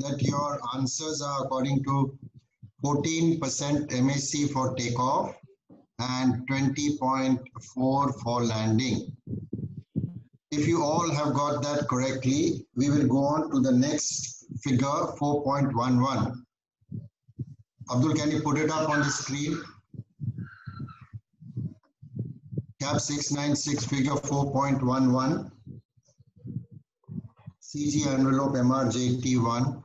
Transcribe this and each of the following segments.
that your answers are according to 14% MAC for takeoff and 20.4 for landing. If you all have got that correctly, we will go on to the next figure 4.11. Abdul, can you put it up on the screen? Cap 696 figure 4.11. CG envelope MRJT1.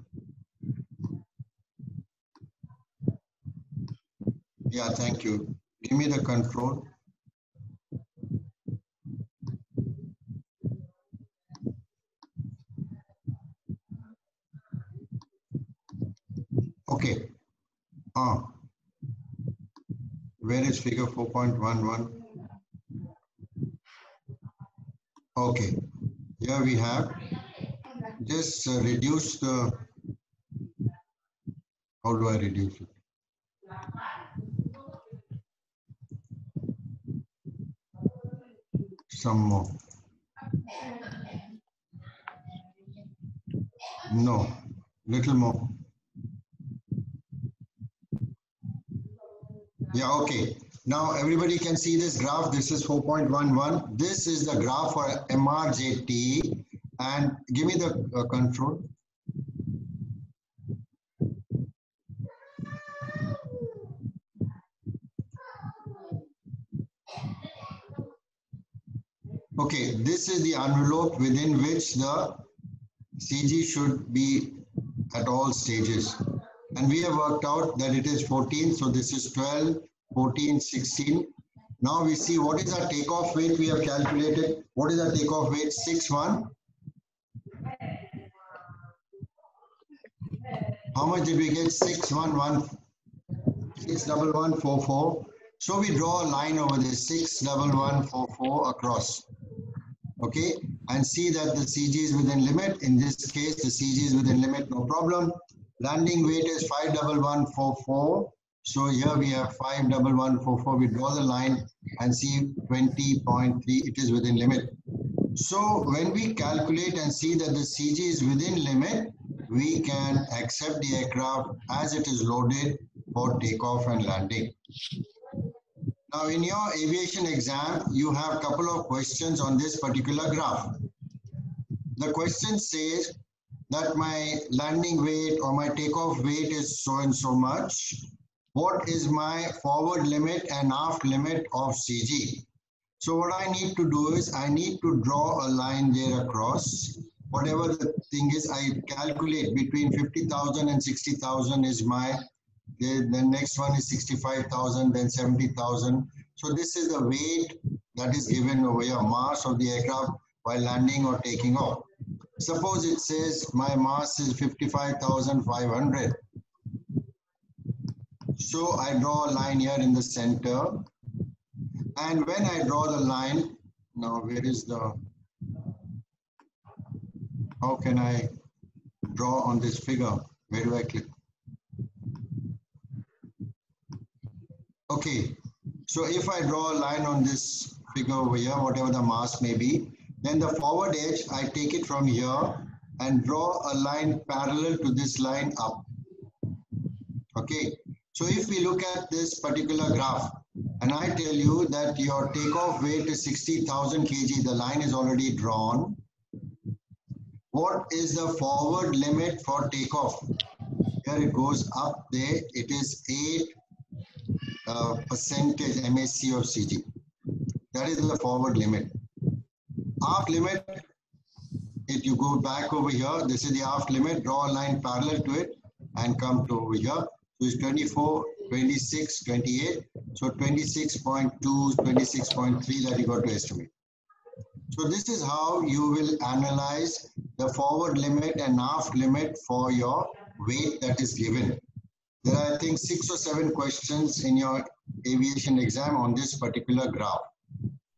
Yeah, thank you. Give me the control. Okay. Ah. Where is figure 4.11? Okay. Here we have just uh, reduce the, how do I reduce it? Some more. No, little more. Yeah, okay. Now everybody can see this graph. This is 4.11. This is the graph for MRJT. And give me the uh, control. Okay, this is the envelope within which the CG should be at all stages. And we have worked out that it is 14. So this is 12, 14, 16. Now we see what is our takeoff weight we have calculated. What is our takeoff weight? 6, 1. How much did we get? 6, 1, 1, 6, double 1, 4, 4. So we draw a line over this 6, double 1, 4, 4 across. Okay, and see that the CG is within limit. In this case, the CG is within limit, no problem. Landing weight is 51144. So here we have 51144. We draw the line and see 20.3. It is within limit. So when we calculate and see that the CG is within limit, we can accept the aircraft as it is loaded for takeoff and landing. Now in your aviation exam, you have a couple of questions on this particular graph. The question says, that my landing weight or my takeoff weight is so and so much. What is my forward limit and aft limit of CG? So what I need to do is I need to draw a line there across. Whatever the thing is, I calculate between 50,000 and 60,000 is my, the, the next one is 65,000, then 70,000. So this is the weight that is given over here, mass of the aircraft while landing or taking off. Suppose it says my mass is 55,500. So I draw a line here in the center. And when I draw the line, now where is the, how can I draw on this figure? Where do I click? Okay, so if I draw a line on this figure over here, whatever the mass may be, then the forward edge, I take it from here and draw a line parallel to this line up. Okay, so if we look at this particular graph, and I tell you that your takeoff weight is 60,000 kg, the line is already drawn. What is the forward limit for takeoff? Here it goes up there, it is 8 uh, percentage MAC of CG. That is the forward limit aft limit, if you go back over here, this is the aft limit, draw a line parallel to it and come to over here. So it's 24, 26, 28. So 26.2, 26.3 that you got to estimate. So this is how you will analyze the forward limit and aft limit for your weight that is given. There are, I think, six or seven questions in your aviation exam on this particular graph.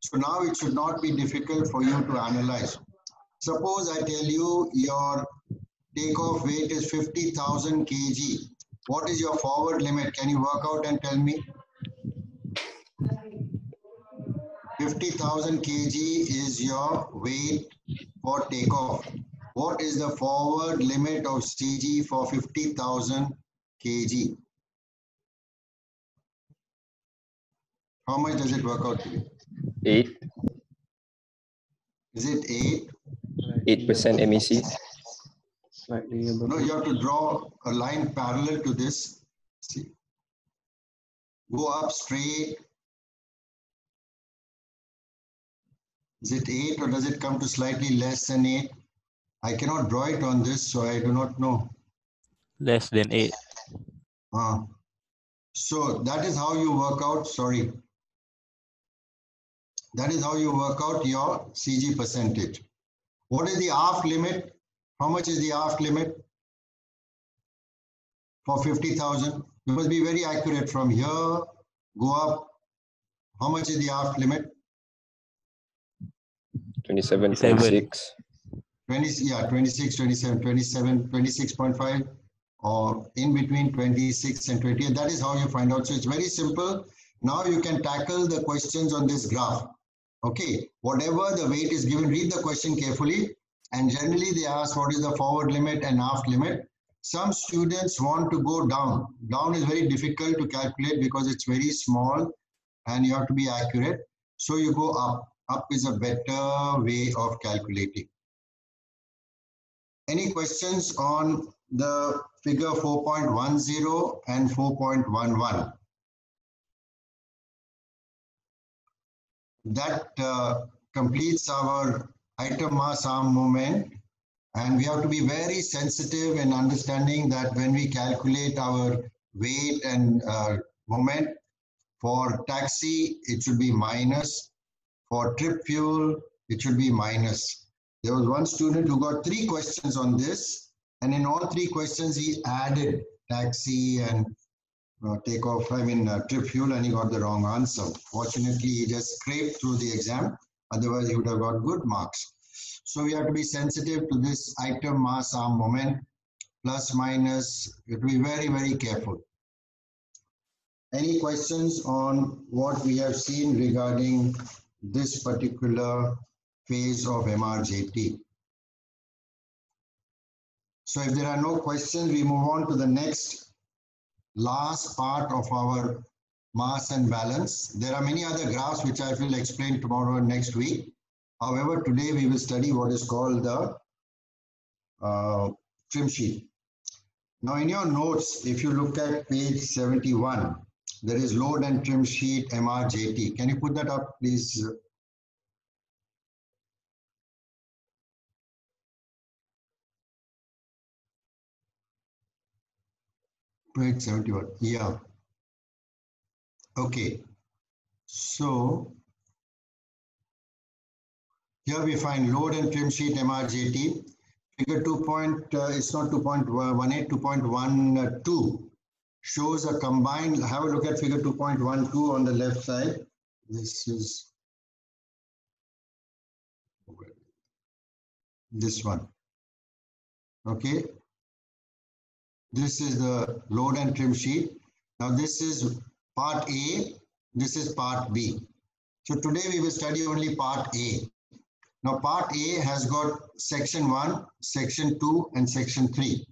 So now it should not be difficult for you to analyze. Suppose I tell you your takeoff weight is 50,000 kg. What is your forward limit? Can you work out and tell me? 50,000 kg is your weight for takeoff. What is the forward limit of CG for 50,000 kg? How much does it work out to be? 8, Is it 8? 8% MAC. Slightly above. No, you have to draw a line parallel to this. See. Go up straight. Is it 8 or does it come to slightly less than 8? I cannot draw it on this, so I do not know. less than 8 Uh, so that is how you work out, sorry. That is how you work out your CG percentage. What is the aft limit? How much is the aft limit? For 50,000. You must be very accurate from here, go up. How much is the aft limit? 27.6. 20, yeah, 26, 27, 27, 26.5 or in between 26 and 28. That is how you find out. So it's very simple. Now you can tackle the questions on this graph. Okay, whatever the weight is given, read the question carefully. And generally they ask what is the forward limit and aft limit. Some students want to go down. Down is very difficult to calculate because it's very small and you have to be accurate. So you go up. Up is a better way of calculating. Any questions on the figure 4.10 and 4.11? That uh, completes our item mass arm movement. And we have to be very sensitive in understanding that when we calculate our weight and uh, moment, for taxi, it should be minus. For trip fuel, it should be minus. There was one student who got three questions on this, and in all three questions, he added taxi and uh, I mean, uh, trip fuel, and he got the wrong answer. Fortunately, he just scraped through the exam. Otherwise, he would have got good marks. So we have to be sensitive to this item mass arm moment, plus minus. You have to be very, very careful. Any questions on what we have seen regarding this particular phase of MRJT? So if there are no questions, we move on to the next last part of our mass and balance. There are many other graphs which I will explain tomorrow and next week. However, today we will study what is called the uh, trim sheet. Now in your notes, if you look at page 71, there is load and trim sheet MRJT. Can you put that up, please? Page 71, yeah. Okay, so here we find load and trim sheet MRJT. Figure 2 point, uh, it's not 2.18, 2.12 shows a combined, have a look at figure 2.12 on the left side. This is this one. Okay. This is the load and trim sheet. Now this is part A, this is part B. So today we will study only part A. Now part A has got section 1, section 2 and section 3.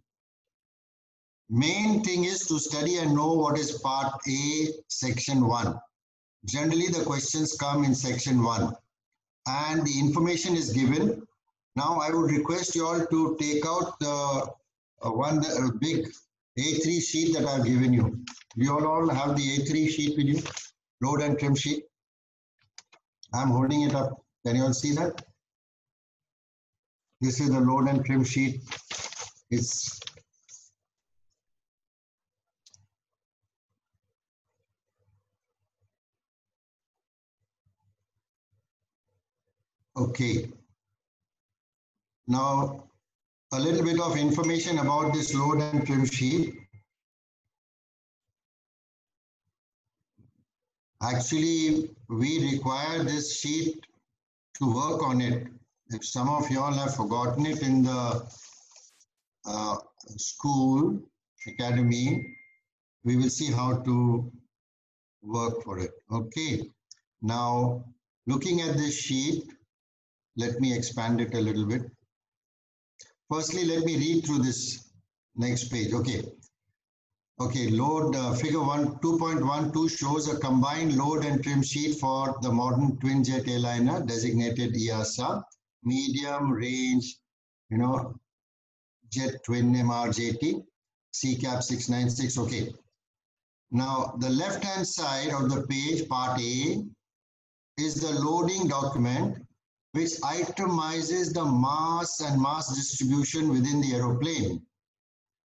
Main thing is to study and know what is part A, section 1. Generally the questions come in section 1 and the information is given. Now I would request you all to take out the uh, one uh, big A3 sheet that I've given you. Do you all, all have the A3 sheet with you? Load and trim sheet. I'm holding it up. Can you all see that? This is the load and trim sheet. It's okay. Now, a little bit of information about this load and trim sheet. Actually, we require this sheet to work on it. If some of y'all have forgotten it in the uh, school, academy, we will see how to work for it. Okay. Now, looking at this sheet, let me expand it a little bit. Firstly, let me read through this next page. Okay. Okay, load uh, figure 1 2.12 shows a combined load and trim sheet for the modern twin jet airliner designated EASA, medium range, you know, jet twin MRJT, CCAP 696. Okay. Now, the left hand side of the page, part A, is the loading document which itemizes the mass and mass distribution within the aeroplane.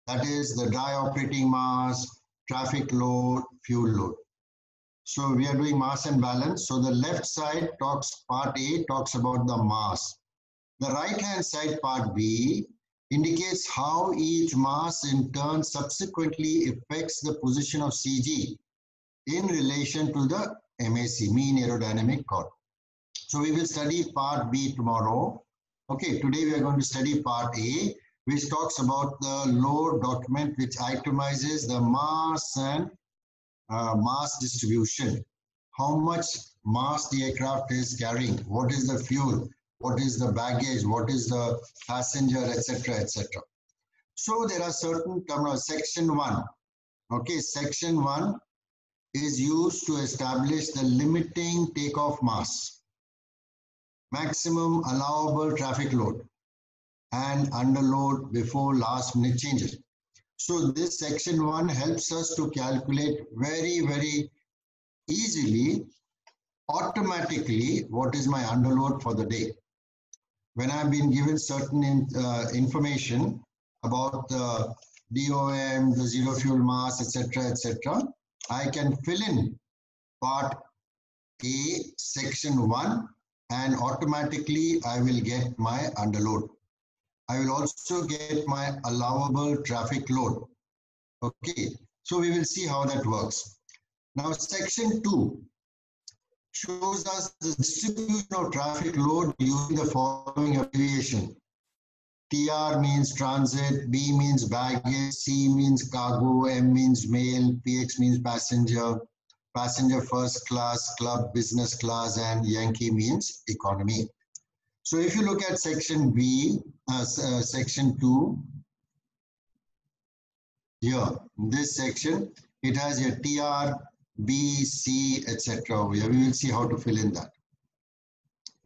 That is the dry operating mass, traffic load, fuel load. So we are doing mass and balance. So the left side talks, part A talks about the mass. The right hand side, part B, indicates how each mass in turn subsequently affects the position of CG in relation to the MAC, mean aerodynamic chord. So we will study part B tomorrow. Okay, today we are going to study part A, which talks about the load document, which itemizes the mass and uh, mass distribution. How much mass the aircraft is carrying, what is the fuel, what is the baggage, what is the passenger, etc., etc. So there are certain terms. Section 1. Okay, section 1 is used to establish the limiting takeoff mass, maximum allowable traffic load, and underload before last minute changes. So this section 1 helps us to calculate very, very easily, automatically, what is my underload for the day. When I've been given certain in, uh, information about the DOM, the zero fuel mass, etc., etc., I can fill in part A, section 1, and automatically I will get my underload. I will also get my allowable traffic load. Okay, so we will see how that works. Now, section 2 shows us the distribution of traffic load using the following abbreviation. TR means transit, B means baggage, C means cargo, M means mail, PX means passenger, passenger first class, club business class, and Yankee means economy. So if you look at section B, uh, uh, section 2, here, this section, it has your TR, B, C, etc. We will see how to fill in that.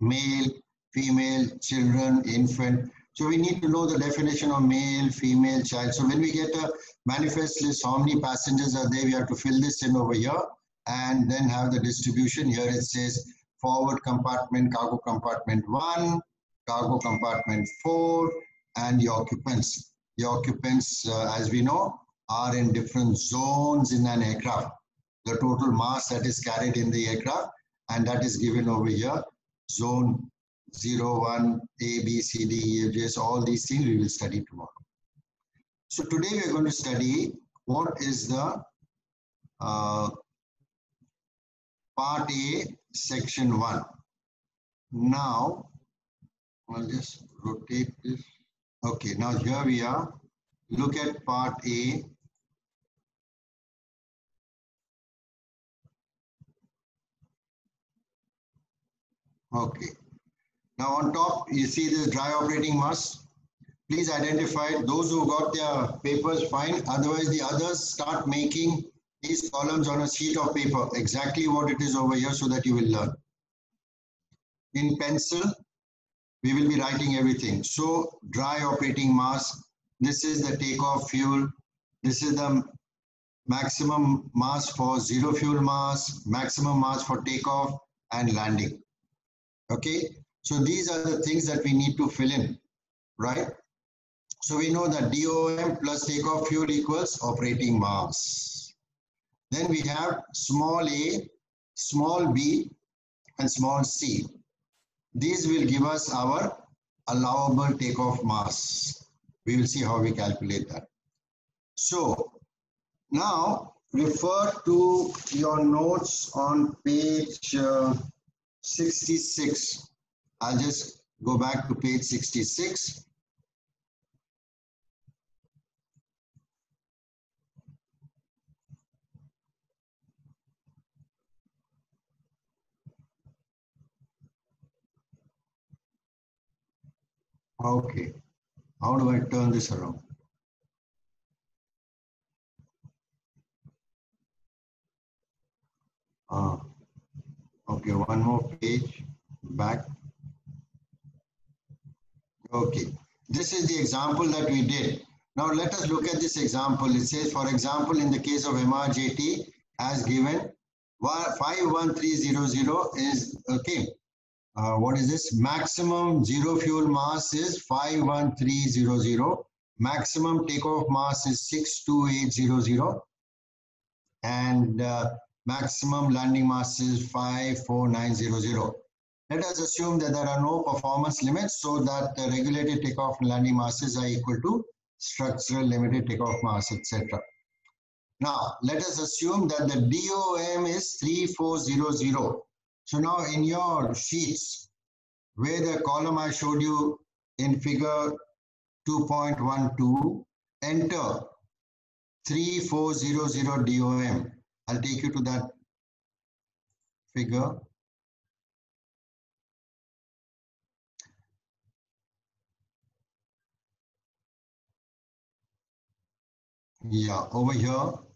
Male, female, children, infant, so we need to know the definition of male, female, child. So when we get a manifest list, how many passengers are there, we have to fill this in over here and then have the distribution. Here it says forward compartment, cargo compartment one, cargo compartment four, and the occupants. The occupants, uh, as we know, are in different zones in an aircraft. The total mass that is carried in the aircraft, and that is given over here, zone 0, 1, A, B, C, D, E, F, G, S, all these things we will study tomorrow. So today we are going to study what is the uh, part A, section 1. Now, I'll just rotate this. Okay, now here we are. Look at part A. Okay. Now on top, you see this dry operating mass. Please identify those who got their papers fine. Otherwise, the others start making these columns on a sheet of paper, exactly what it is over here so that you will learn. In pencil, we will be writing everything. So dry operating mass, this is the takeoff fuel. This is the maximum mass for zero fuel mass, maximum mass for takeoff and landing. Okay, so these are the things that we need to fill in, right? So we know that DOM plus takeoff fuel equals operating mass. Then we have small a, small b, and small c. These will give us our allowable takeoff mass. We will see how we calculate that. So now refer to your notes on page uh, 66. I'll just go back to page 66. Okay. How do I turn this around? Ah, okay, one more page back. Okay, this is the example that we did. Now let us look at this example. It says, for example, in the case of MRJT, as given, 51300 is, okay, uh, what is this? Maximum zero fuel mass is 51300. Maximum takeoff mass is 62800. And uh, maximum landing mass is 54900. Let us assume that there are no performance limits so that the regulated takeoff and landing masses are equal to structural limited takeoff mass, etc. Now, let us assume that the DOM is 3400. So now in your sheets, where the column I showed you in figure 2.12, enter 3400 DOM. I'll take you to that figure. Yeah, over here.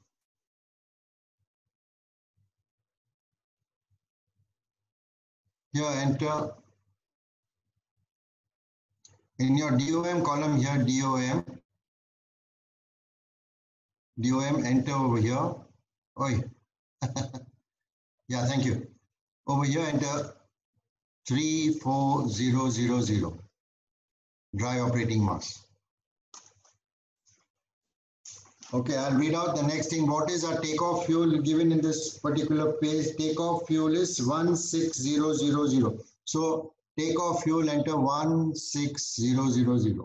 Here, enter. In your DOM column here, DOM. DOM, enter over here. Oi. yeah, thank you. Over here, enter 34000. Dry operating mass. Okay, I'll read out the next thing. What is our takeoff fuel given in this particular page? Takeoff fuel is 16000. So takeoff fuel enter 16000.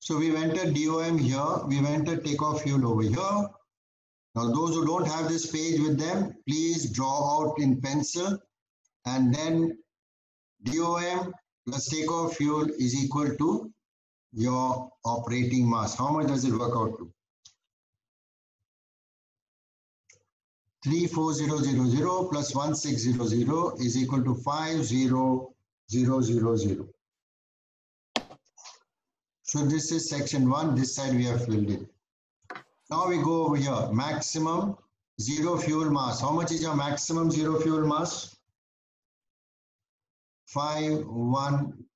So we've entered DOM here. We've entered takeoff fuel over here. Now those who don't have this page with them, please draw out in pencil and then DOM plus takeoff fuel is equal to your operating mass. How much does it work out to? 34000 plus 1600 is equal to 50000. So this is section one. This side we have filled in. Now we go over here. Maximum zero fuel mass. How much is your maximum zero fuel mass?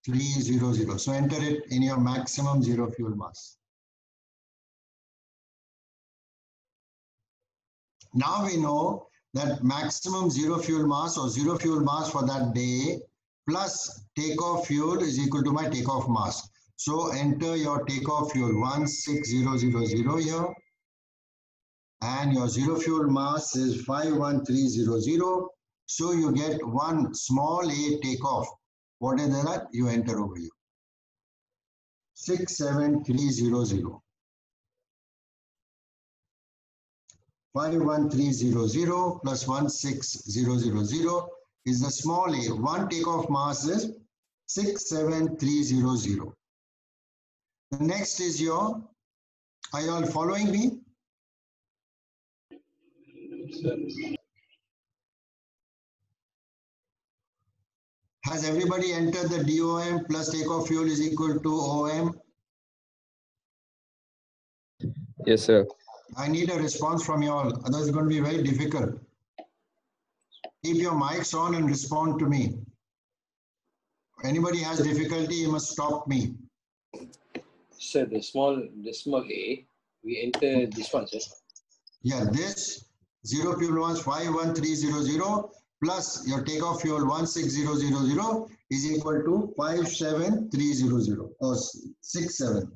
51300. So enter it in your maximum zero fuel mass. Now we know that maximum zero fuel mass or zero fuel mass for that day plus takeoff fuel is equal to my takeoff mass. So enter your takeoff fuel 16000 here and your zero fuel mass is 51300 so you get one small a takeoff. What is that? You enter over here. 67300. 51300 plus 16000 is the small a. One takeoff mass is 67300. The next is your, are you all following me? Has everybody entered the DOM plus takeoff fuel is equal to OM? Yes, sir. I need a response from you all, otherwise it's going to be very difficult. Keep your mics on and respond to me. Anybody has difficulty, you must stop me. Sir, the small, the small a, we enter this one, sir. Yeah, this zero fuel was 51300 plus your takeoff fuel 16000 is equal to 57300 or 67.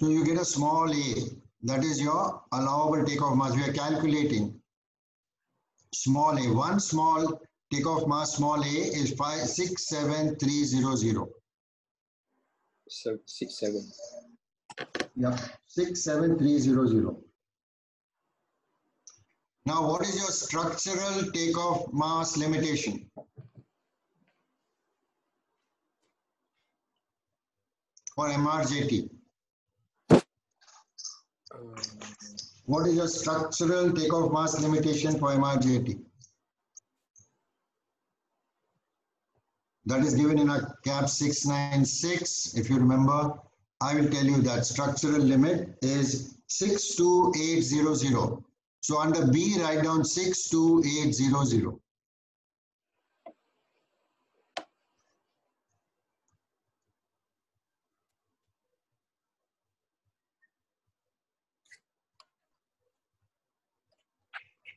So you get a small a. That is your allowable takeoff mass. We are calculating small a. One small takeoff mass small a is 567300. So 67. Yeah, 67300. Now, what is your structural takeoff mass limitation? For MRJT. What is your structural takeoff mass limitation for MRJT? That is given in a CAP 696, if you remember. I will tell you that structural limit is 62800. So under B, write down 62800.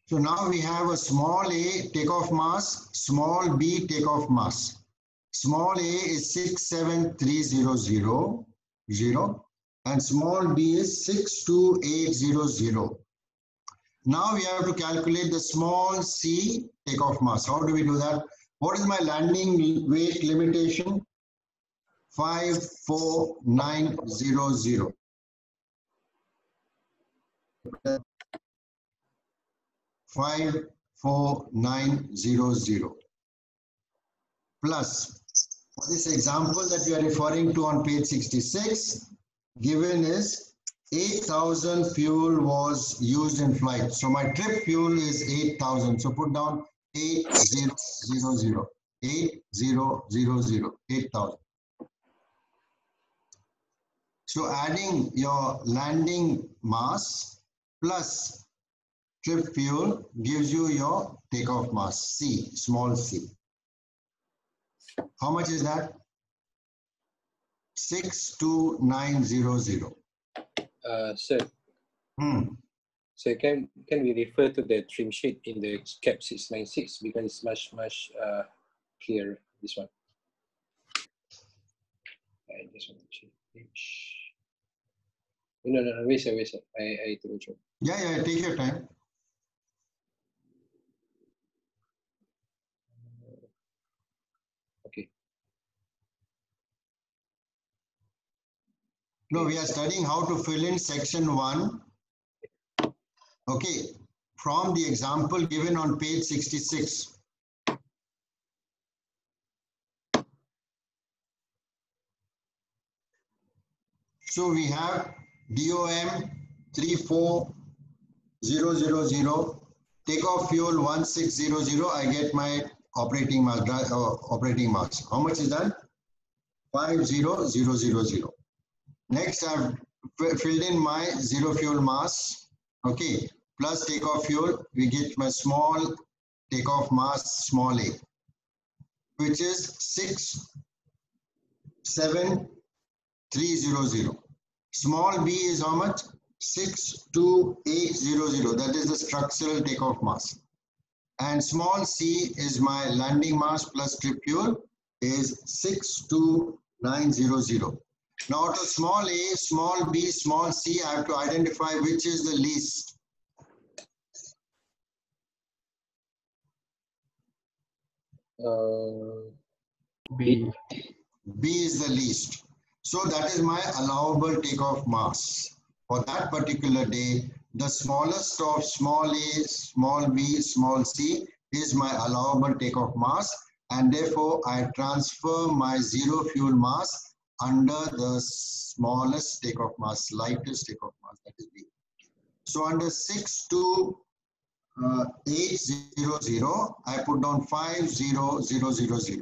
So now we have a small a takeoff mass, small b takeoff mass. Small a is 67300 zero, and small b is 62800. Now we have to calculate the small c takeoff mass. How do we do that? What is my landing weight limitation? 54900. Five four nine zero zero plus for this example that we are referring to on page 66 given is 8000 fuel was used in flight. So my trip fuel is 8000 so put down 8000 8000 8000 so adding your landing mass plus trip fuel gives you your takeoff mass, C, small c. How much is that? 62900. Uh, sir, Hmm. so can can we refer to the trim sheet in the CAP 696 because it's much much uh, clearer this one. I just want to change. No, no, no, wait, sir, wait, sir. I, I took a joke. Yeah, yeah, take your time. Okay. No, we are studying how to fill in section one. Okay, from the example given on page 66. So we have DOM 34000, takeoff fuel 1600, I get my operating mass, uh, operating mass. How much is that? 50000. Next, I've filled in my zero fuel mass, okay, plus takeoff fuel, we get my small takeoff mass, small a, which is 67300. Small b is how much? 62800, that is the structural takeoff mass. And small c is my landing mass plus trip fuel is 62900. Now to small a, small b, small c, I have to identify which is the least. Uh, B. B is the least. So that is my allowable takeoff mass. For that particular day, the smallest of small a, small b, small c is my allowable takeoff mass and therefore I transfer my zero fuel mass under the smallest takeoff mass, lightest takeoff mass that is B. So under 6 to uh, 800, I put down 50000.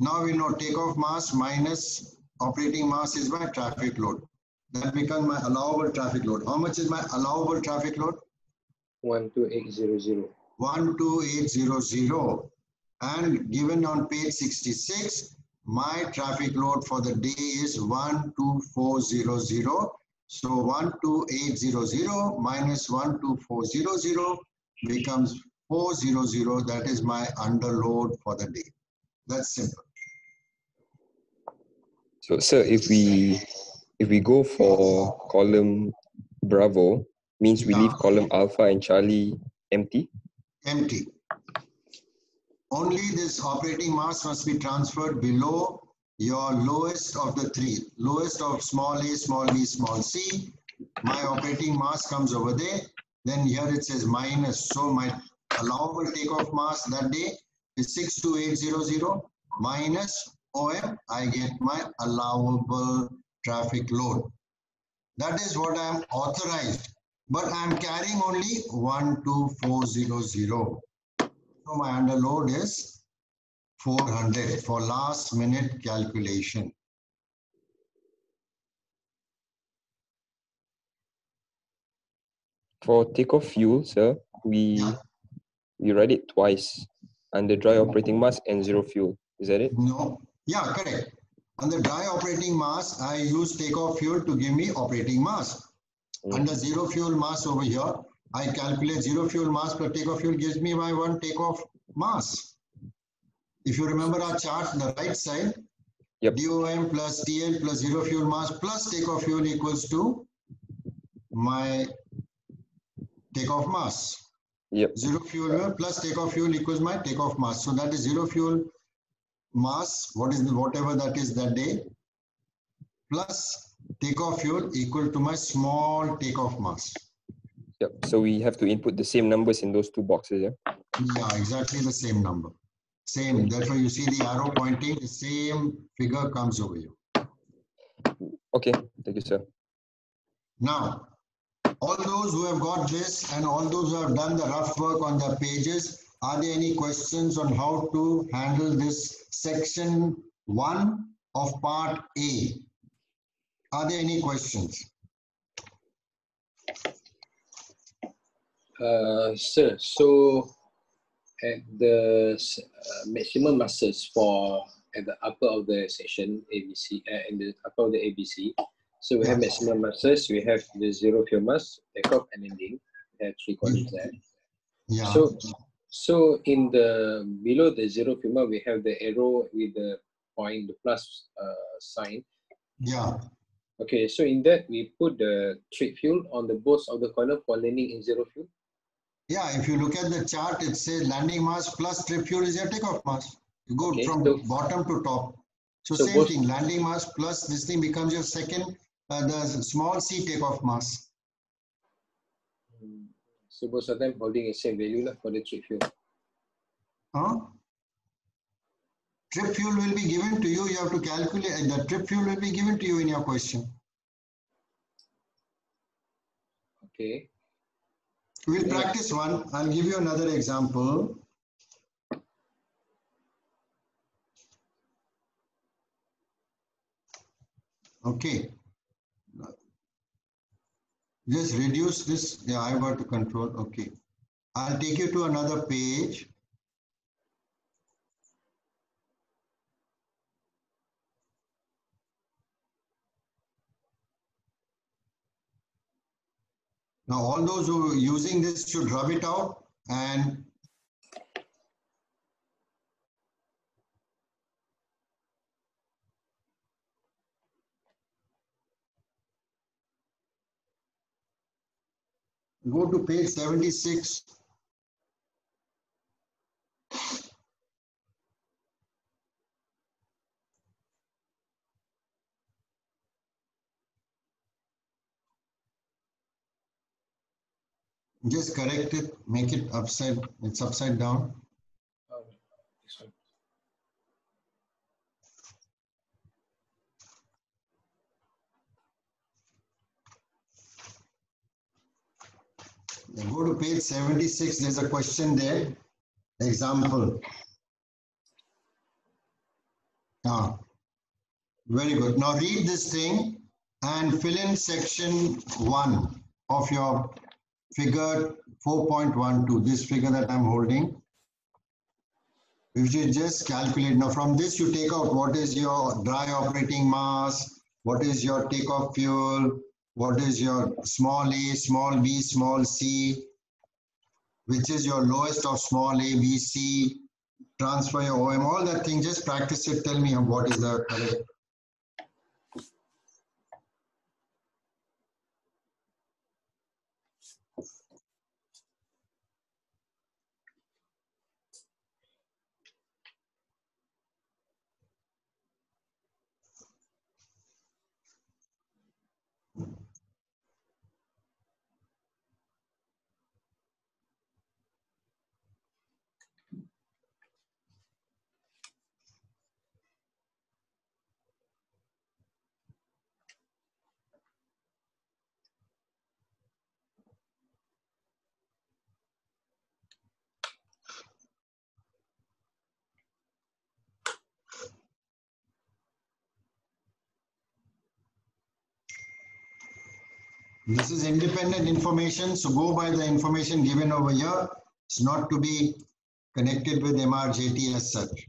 Now we know takeoff mass minus operating mass is my traffic load. That becomes my allowable traffic load. How much is my allowable traffic load? 12800. 12800. And given on page 66, my traffic load for the day is 12400. So 12800 minus 12400 becomes 400. That is my underload for the day. That's simple. So, sir, if we if we go for column Bravo, means we leave column Alpha and Charlie empty. empty. Only this operating mass must be transferred below your lowest of the three. Lowest of small a, small b, small c. My operating mass comes over there. Then here it says minus. So my allowable takeoff mass that day is 62800 minus OM. I get my allowable traffic load. That is what I am authorized, but I am carrying only 12400. So my underload is 400 for last minute calculation. For takeoff fuel, sir, we Yeah. we read it twice under dry operating mass and zero fuel. Is that it? No, yeah, correct. The dry operating mass, I use takeoff fuel to give me operating mass. Mm. Under zero fuel mass over here, I calculate zero fuel mass per takeoff fuel gives me my one takeoff mass. If you remember our chart, on the right side, Yep. DOM plus TL plus zero fuel mass plus takeoff fuel equals to my takeoff mass. Yep. Zero fuel plus takeoff fuel equals my takeoff mass. So that is zero fuel mass, what is the, whatever that is that day, plus takeoff fuel equal to my small takeoff mass. Yep. So we have to input the same numbers in those two boxes, yeah? Yeah, exactly the same number. Same, therefore you see the arrow pointing, the same figure comes over you. Okay, thank you, sir. Now, all those who have got this and all those who have done the rough work on the pages, are there any questions on how to handle this section one of part A? Are there any questions? Uh, sir, so at the uh, maximum masses for at the upper of the section ABC, uh, in the upper of the ABC, so we have maximum masses, we have the zero fuel mass, takeoff and landing, we have three columns there. Yeah, So, so in the below the zero fuel mass, we have the arrow with the point, the plus uh, sign. yeah, Okay, so in that we put the trade fuel on the both of the column for landing in zero fuel. Yeah. If you look at the chart, it says landing mass plus trip fuel is your takeoff mass. You go Okay, from so- bottom to top. So So same both- thing, landing mass plus this thing becomes your second, uh, the small c takeoff mass. So both of them holding the same value for the trade fuel. Huh? Trip fuel will be given to you, you have to calculate, the trip fuel will be given to you in your question. Okay. We'll practice one, I'll give you another example. Okay. Just reduce this, yeah, I got to control, okay. I'll take you to another page. Now, all those who are using this should rub it out and go to page 76. Just correct it, make it upside, it's upside down. Go to page 76, there's a question there. Example. Ah, very good. Now read this thing and fill in section one of your figure 4.12, this figure that I'm holding. If you just calculate. Now from this you take out what is your dry operating mass, what is your takeoff fuel, what is your small a, small b, small c, which is your lowest of small a, b, c, transfer your OM, all that thing, just practice it, tell me what is the correct. This is independent information, so go by the information given over here. It's not to be connected with MRJT as such.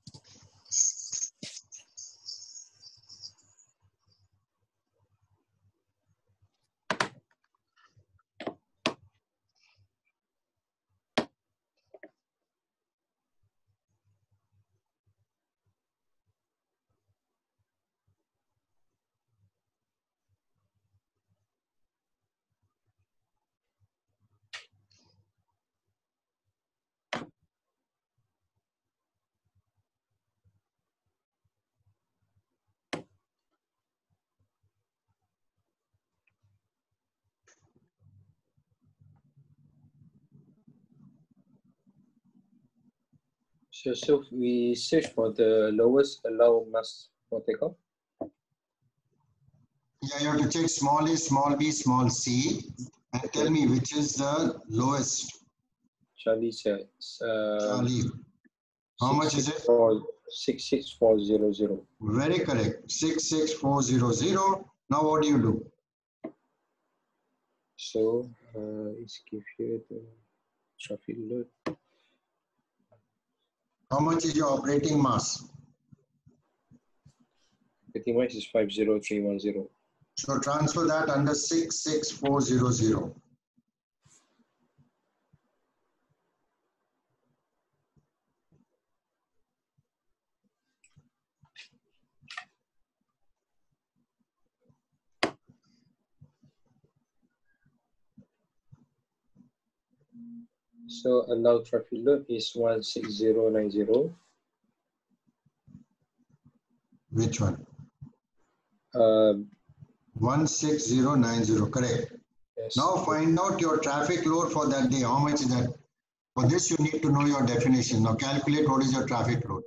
So, so we search for the lowest allow mass for takeoff. Yeah, you have to check small a, small b, small c, and tell me which is the lowest. Charlie says, uh, Charlie. How much is it? For six six four zero zero. Very correct. 66400. Now what do you do? So, uh, let's give here the traffic load. How much is your operating mass? Operating mass is five zero three one zero. So transfer that under 66400. So allowed traffic load is one six zero nine zero. Which one? Um, 16090, correct. yes. Now find out your traffic load for that day. How much is that? For this, you need to know your definition. Now calculate what is your traffic load.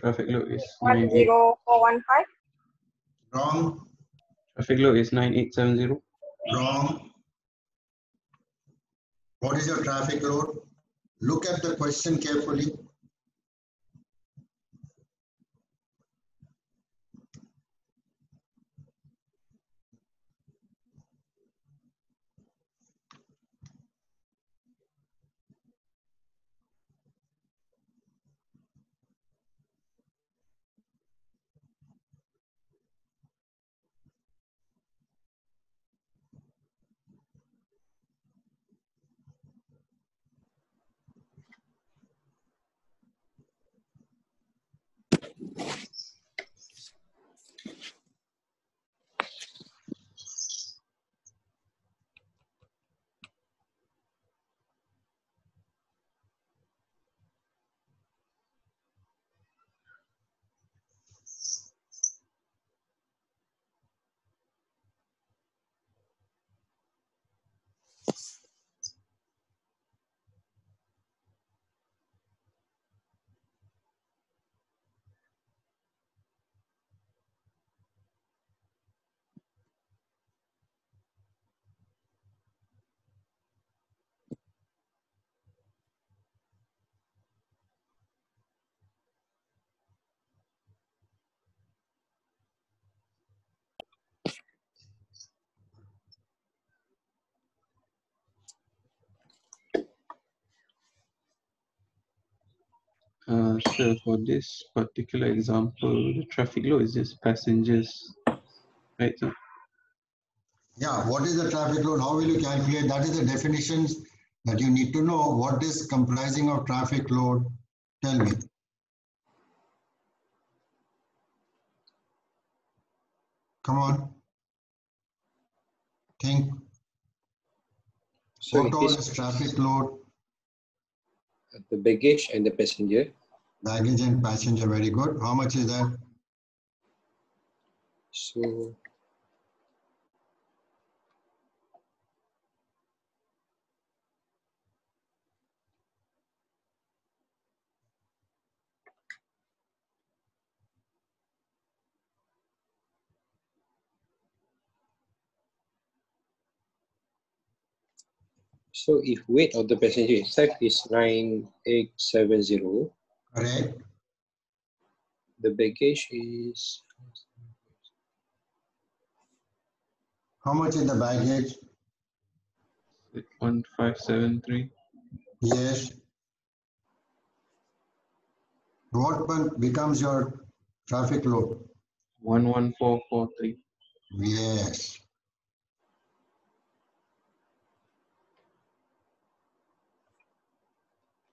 Traffic load is one 98. zero four one five. Wrong, Traffic load is 9870. wrong. What is your traffic load? Look at the question carefully. Uh, sure, for this particular example, the traffic load is just passengers, right? sir? Yeah, what is the traffic load? How will you calculate? That is the definitions that you need to know. What is comprising of traffic load? Tell me. Come on. Think. So What all is is traffic load? the baggage and the passenger. Baggage and passenger, very good. How much is that? So So if weight of the passenger itself is 9870, Correct. the baggage is How much is the baggage? One five seven three. Yes. What one becomes your traffic load? One one four four three. Yes.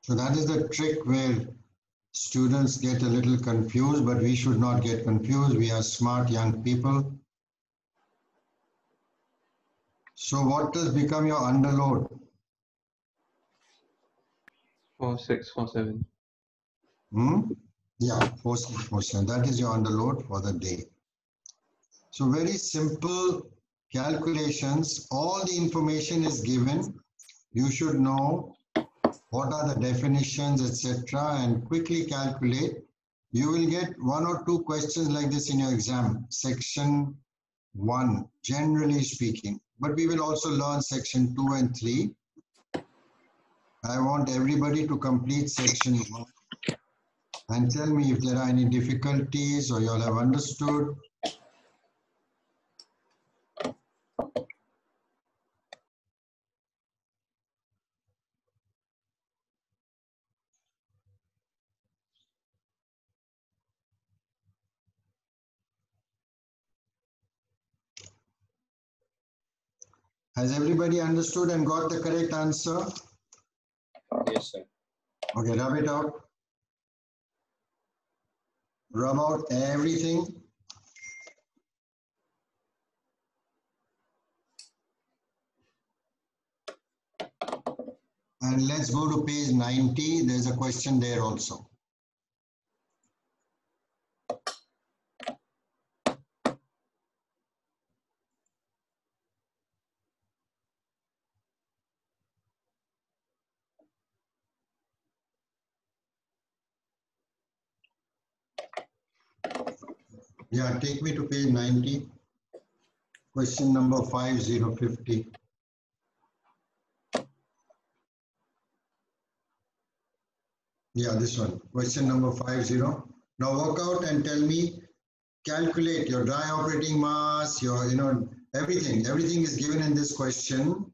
So that is the trick where students get a little confused, but we should not get confused. We are smart young people. So what does become your underload? Four six four seven. Hmm? Yeah, four six four seven. That is your underload for the day. So very simple calculations. All the information is given. You should know what are the definitions, etc., and quickly calculate. You will get one or two questions like this in your exam, section one, generally speaking. But we will also learn section two and three. I want everybody to complete section one and tell me if there are any difficulties or you all have understood. Has everybody understood and got the correct answer? yes, sir. Okay, rub it out. Rub out everything. And let's go to page 90. There's a question there also. Yeah, take me to page 90. Question number 5050. Yeah, this one. Question number 50. Now work out and tell me, calculate your dry operating mass, your, you know, everything. Everything is given in this question.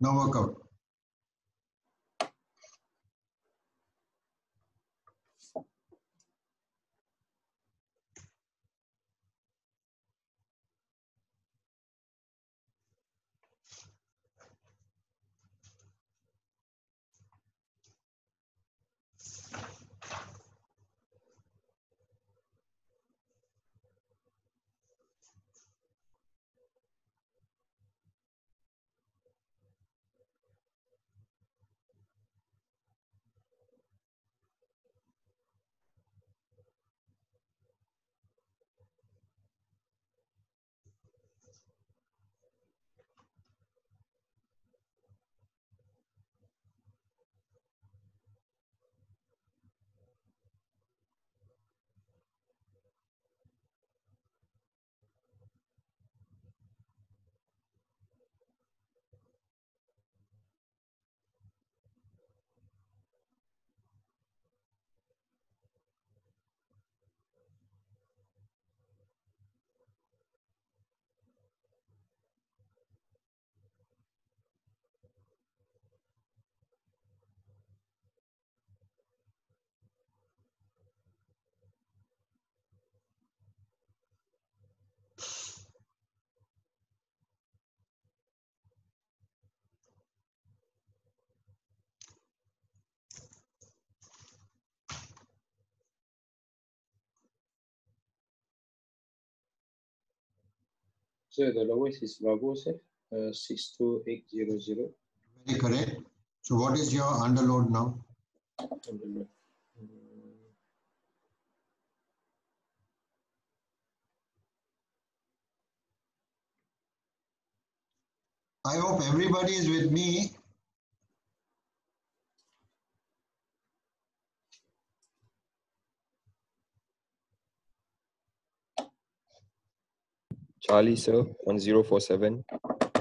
Now work out. So the lowest is Bravo, sir. Uh, 62800. Very correct. So what is your underload now? Mm, I hope everybody is with me. Charlie, sir, 1047.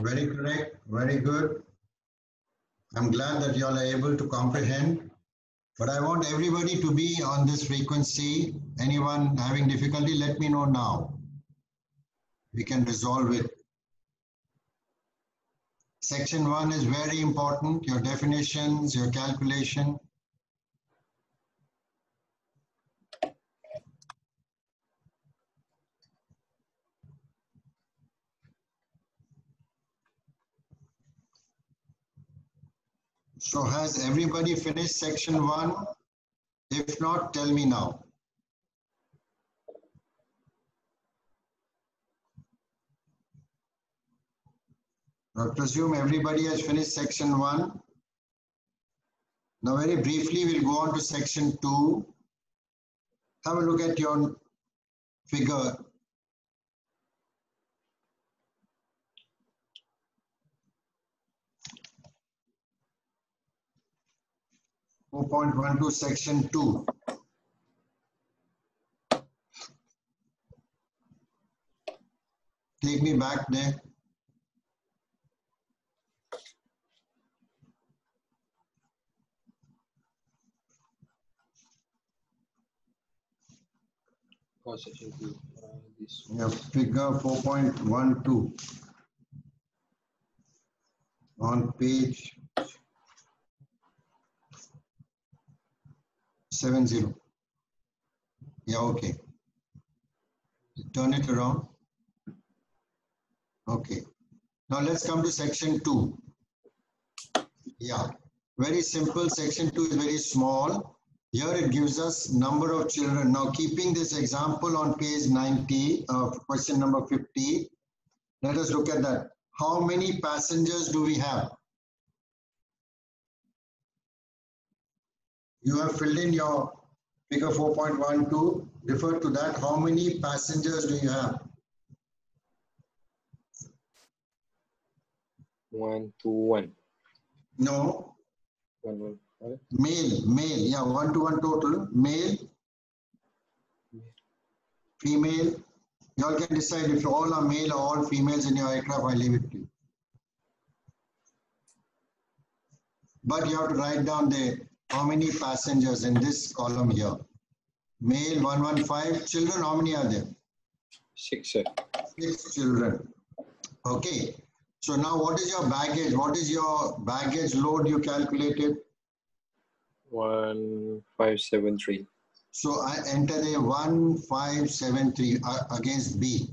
Very correct. Very good. I'm glad that you all are able to comprehend. But I want everybody to be on this frequency. Anyone having difficulty, let me know now. We can resolve it. Section one is very important, your definitions, your calculation. So has everybody finished section one? If not, tell me now. I presume everybody has finished section one. Now very briefly, we'll go on to section two. Have a look at your figure. Four point one two, section two. Take me back there. Section. Uh, this Yeah, figure four point one two. On page seven zero. Yeah, okay. Turn it around. Okay. Now let's come to section two. Yeah, very simple. Section two is very small. Here it gives us number of children. Now keeping this example on page 90, uh, question number 50, let us look at that. How many passengers do we have? You have filled in your figure 4.12. Refer to that. How many passengers do you have? one, two, one. No, One, one. Male, male. Yeah, one to one total. Male, female. You all can decide if all are male or all females in your aircraft. I leave it to you. But you have to write down the how many passengers in this column here. Male 115. Children, how many are there? Six, sir. Six children. Okay. So now what is your baggage? What is your baggage load you calculated? One, five, seven, three. So I enter the 1573 uh, against B.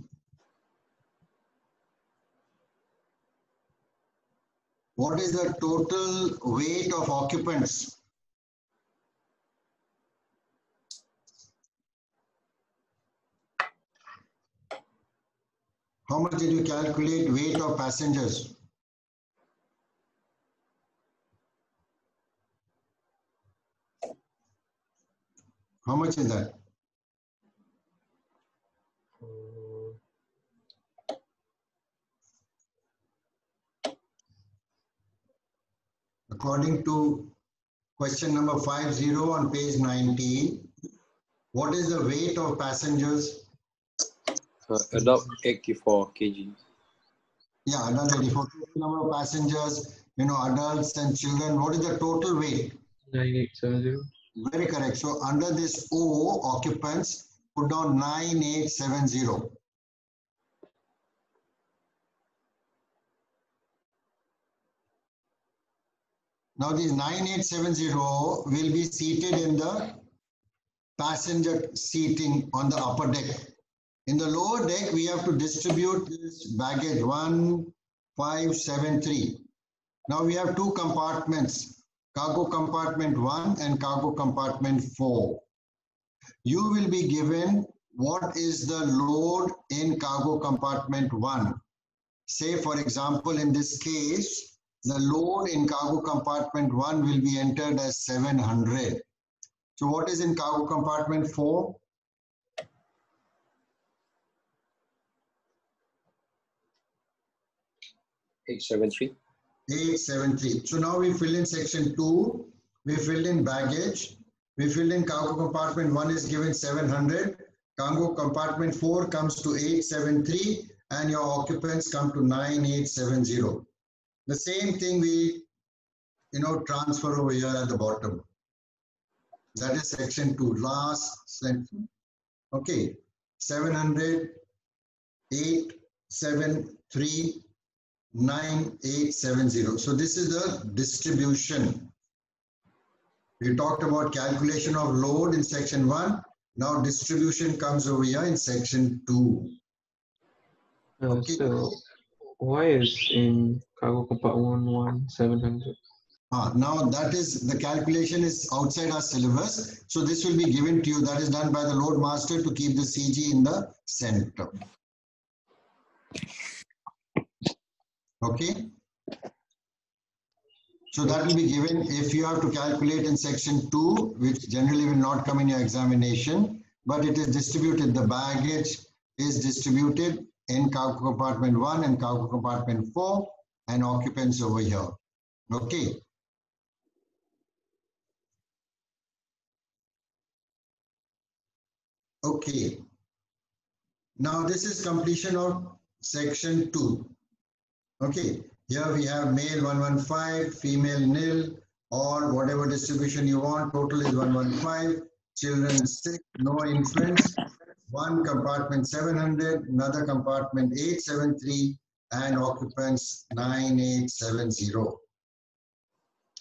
What is the total weight of occupants? How much did you calculate weight of passengers? How much is that? According to question number 50 on page 19, what is the weight of passengers? Uh, adult 84 kg. Yeah, adult 84. Total number of passengers, you know, adults and children. What is the total weight? 9870. Very correct. So under this O, occupants, put down 9870. Now these 9870 will be seated in the passenger seating on the upper deck. In the lower deck, we have to distribute this baggage 1573. Now we have two compartments, cargo compartment 1 and cargo compartment 4. You will be given what is the load in cargo compartment 1. say for example, in this case, the load in cargo compartment one will be entered as 700. So what is in cargo compartment four? Eight seven three. 873. So now we fill in section 2, we fill in baggage, we fill in cargo compartment 1 is given 700, cargo compartment 4 comes to 873 and your occupants come to 9870. The same thing we, you know, transfer over here at the bottom. That is section 2, last section. Okay, 700, 873, 9870. So this is the distribution. We talked about calculation of load in section 1. Now distribution comes over here in section 2. Uh, Okay. So why is in cargo compartment one seven hundred? Ah, now that is, the calculation is outside our syllabus. So this will be given to you. That is done by the load master to keep the CG in the center. Okay? So that will be given if you have to calculate in section two, which generally will not come in your examination, but it is distributed. The baggage is distributed in cargo compartment one and cargo compartment four and occupants over here. Okay. Okay. Now this is completion of section two. Okay, here we have male 115, female nil, or whatever distribution you want. Total is 115. Children six, no infants. One compartment 700, another compartment 873, and occupants 9870.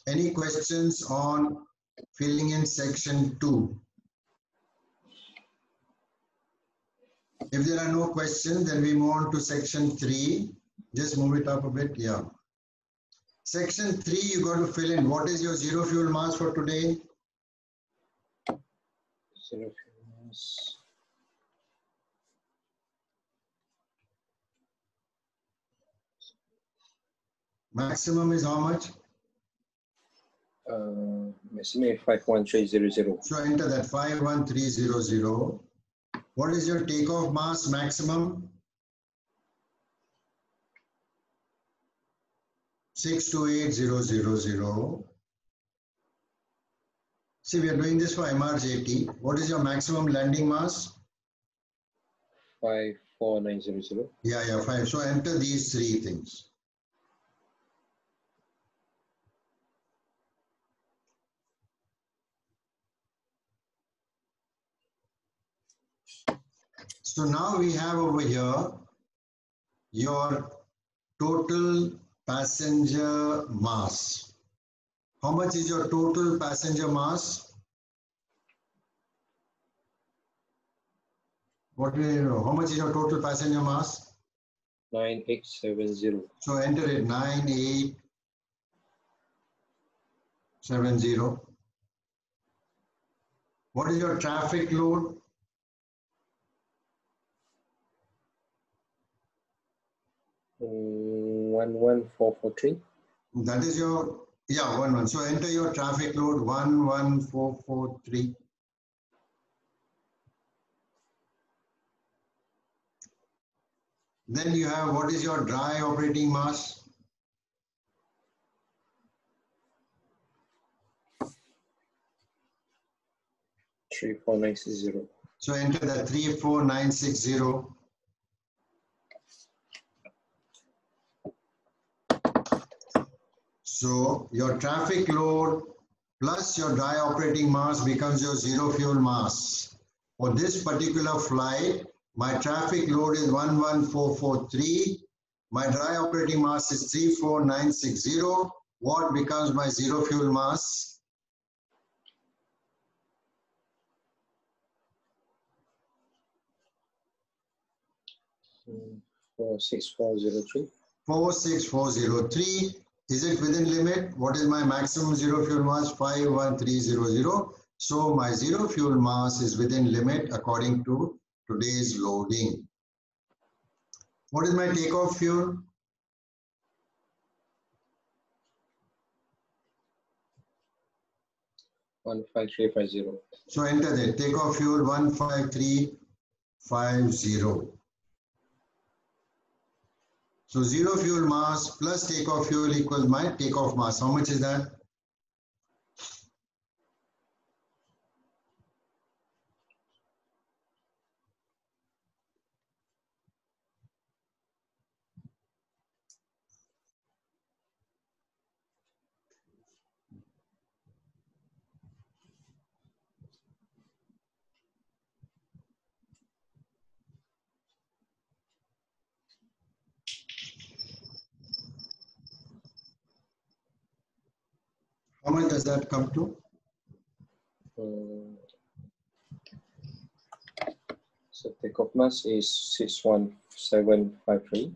Any questions on filling in section two? If there are no questions, then we move on to section three. Just move it up a bit, yeah. Section three, you got to fill in. What is your zero fuel mass for today? Zero fuel mass. Maximum is how much? Uh, maximum five one three zero zero. So enter that 51300. What is your takeoff mass maximum? 628000. See, we are doing this for MRJT. What is your maximum landing mass? Five four nine zero zero. Yeah, yeah, five. So enter these three things. So now we have over here your total passenger mass. How much is your total passenger mass? What do you know? How much is your total passenger mass? 9870. So enter it 9870. What is your traffic load? Um, 11443. That is your, yeah, 1 1. So enter your traffic load 11443. Then you have what is your dry operating mass? Three four nine six zero. So enter the three four nine six zero. So your traffic load plus your dry operating mass becomes your zero fuel mass. For this particular flight, my traffic load is 11443. My dry operating mass is 34960. What becomes my zero fuel mass? Mm, Four six four zero three. Is it within limit? What is my maximum zero fuel mass? 51300. So my zero fuel mass is within limit according to today's loading. What is my takeoff fuel? One five three five zero. So enter there. Takeoff fuel one five three five zero. So zero fuel mass plus takeoff fuel equals my takeoff mass. How much is that? How much does that come to? Um, so takeoff mass is 61753.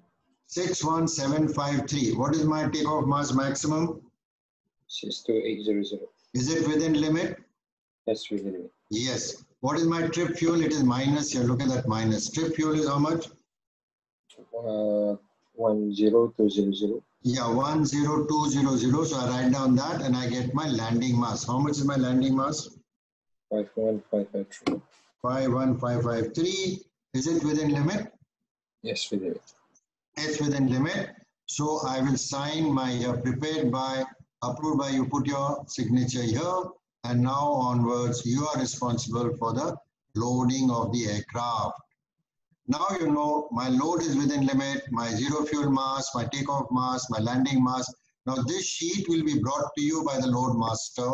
61753. What is my takeoff mass maximum? 62800. Is it within limit? That's within it. Yes. What is my trip fuel? It is minus here. Look at that minus. Trip fuel is how much? Uh, 10200. Yeah, 10200. So I write down that and I get my landing mass. How much is my landing mass? 51553. 51553. Is it within limit? Yes, within it. It's within limit. So I will sign my uh, prepared by, approved by, you put your signature here. And now onwards, you are responsible for the loading of the aircraft. Now you know my load is within limit, my zero fuel mass, my takeoff mass, my landing mass. Now this sheet will be brought to you by the load master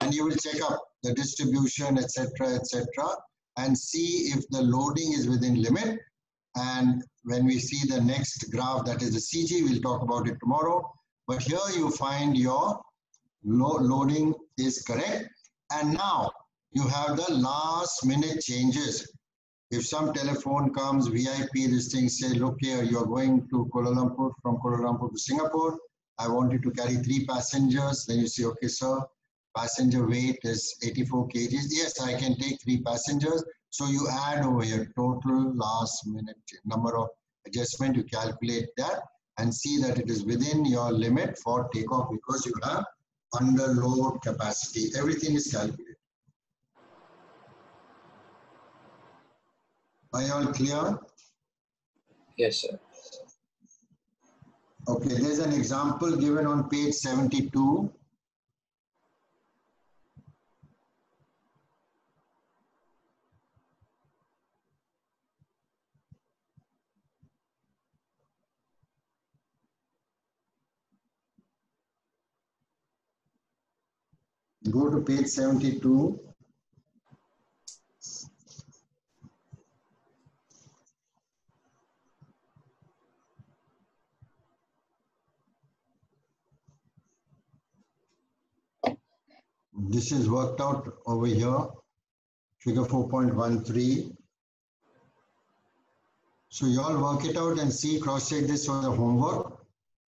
and you will check up the distribution, etc., etc., and see if the loading is within limit. And when we see the next graph, that is the CG, we'll talk about it tomorrow. But here you find your lo loading is correct. And now you have the last minute changes. If some telephone comes, VIP, this thing say, look here, you're going to Kuala Lumpur, from Kuala Lumpur to Singapore. I want you to carry three passengers. Then you say, okay, sir, passenger weight is 84 kgs. Yes, I can take three passengers. So you add over your total last minute number of adjustment, you calculate that and see that it is within your limit for takeoff because you have under load capacity. Everything is calculated. Are you all clear? Yes, sir. Okay, there's an example given on page 72. Go to page 72. This is worked out over here, figure 4.13. So you all work it out and see, cross-check this for the homework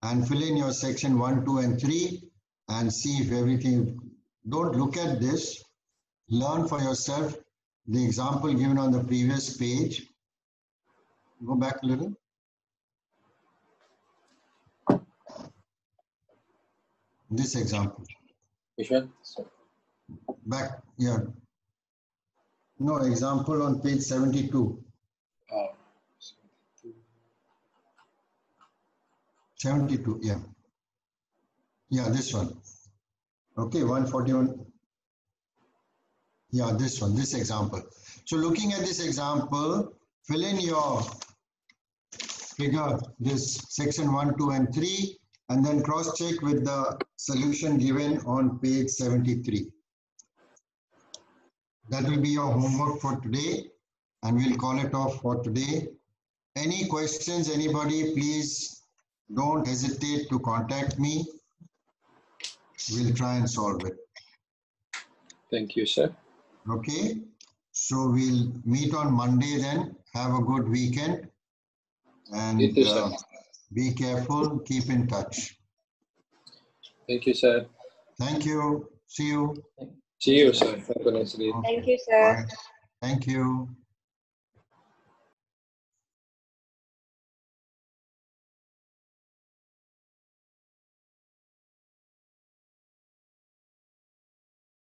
and fill in your section 1, 2 and 3 and see if everything, don't look at this, learn for yourself the example given on the previous page. Go back a little. This example. Which one? Back, here. No, example on page 72. oh, 72, yeah. Yeah, this one. Okay, 141. Yeah, this one, this example. So looking at this example, fill in your figure, this section 1, 2, and 3, and then cross-check with the solution given on page 73. That will be your homework for today, and we'll call it off for today. Any questions, anybody, please don't hesitate to contact me. We'll try and solve it. thank you, sir. Okay? So we'll meet on Monday then. Have a good weekend. And You uh, be careful, keep in touch. Thank you, sir. Thank you. See you. See you, sir. Have a nice day. Thank you, sir. Bye. Thank you.